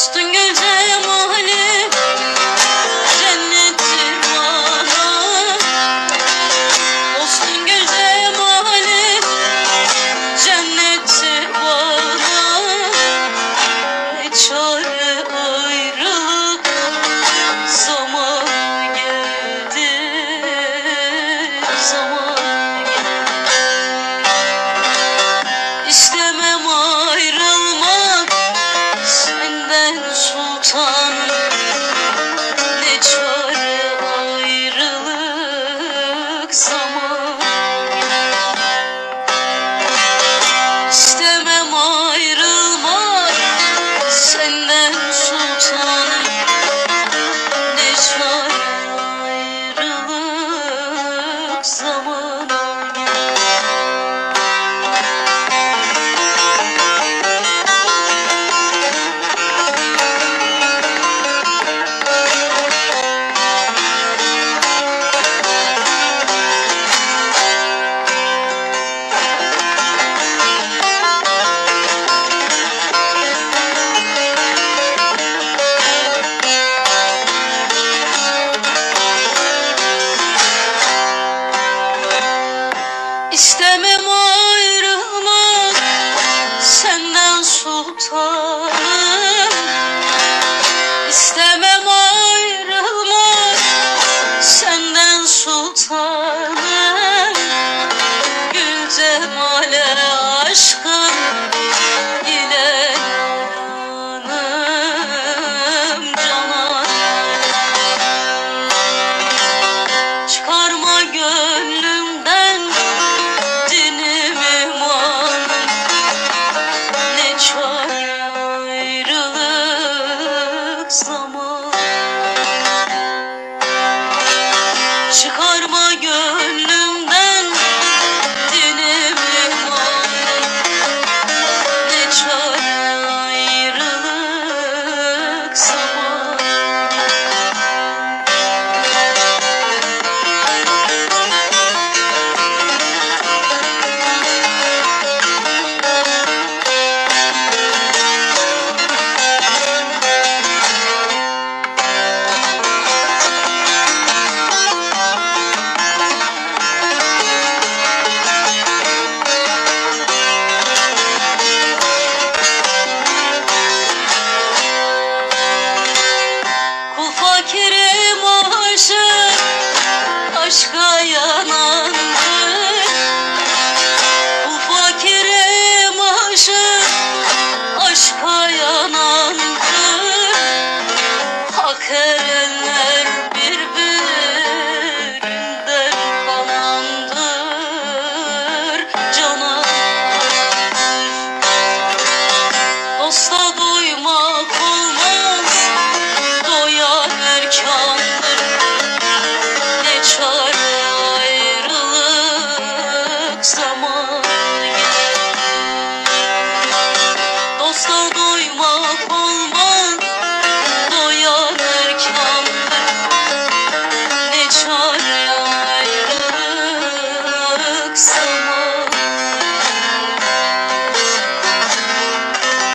bastın gece So. İstemem ayrılmak senden sultanım. İstemem ayrılmak senden sultanım. Gül cemale aşkım Çıkarma gönül Kerem aşık aşka yanandı Ufa Kerem aşık aşka yanandı Hak